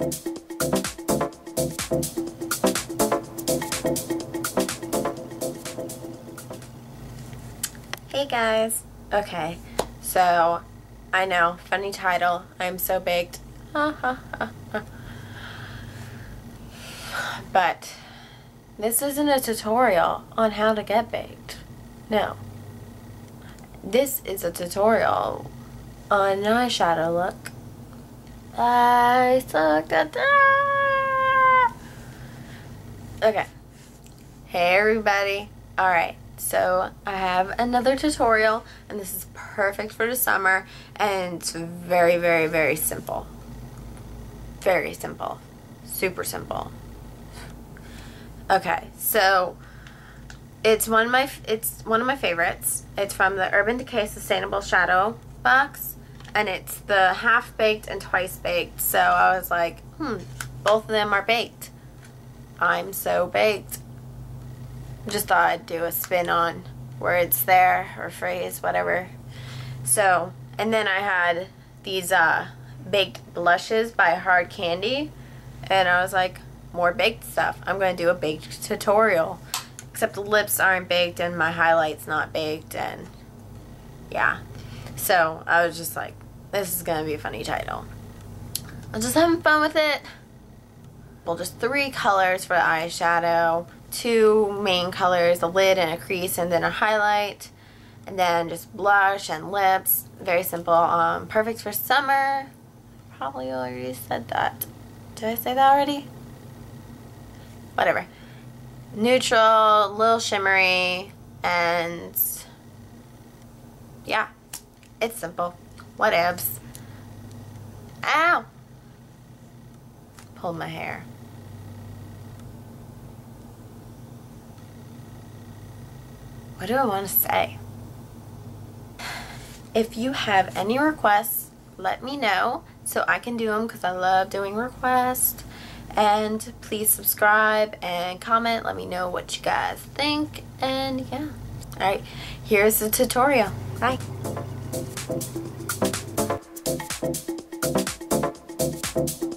Hey guys. Okay, so I know, funny title. I'm so baked. but this isn't a tutorial on how to get baked. No. This is a tutorial on an eyeshadow look. I sucked at that. Okay. Hey everybody. Alright, so I have another tutorial and this is perfect for the summer and it's very, very, very simple. Very simple. Super simple. Okay, so it's one of my it's one of my favorites. It's from the Urban Decay Sustainable Shadow box and it's the half baked and twice baked. So I was like, hmm, both of them are baked. I'm so baked. Just thought I'd do a spin on words there or phrase, whatever. So, and then I had these uh, baked blushes by Hard Candy. And I was like, more baked stuff. I'm going to do a baked tutorial. Except the lips aren't baked and my highlight's not baked and yeah. So I was just like, this is to be a funny title. I'm just having fun with it. Well, just three colors for the eyeshadow. Two main colors, a lid and a crease, and then a highlight. And then just blush and lips. Very simple. Um, perfect for summer. Probably already said that. Did I say that already? Whatever. Neutral, little shimmery, and yeah, it's simple. Whatevs. Ow! Pulled my hair. What do I want to say? If you have any requests, let me know so I can do them because I love doing requests. And please subscribe and comment. Let me know what you guys think. And yeah. Alright, here's the tutorial. Bye. Thank you.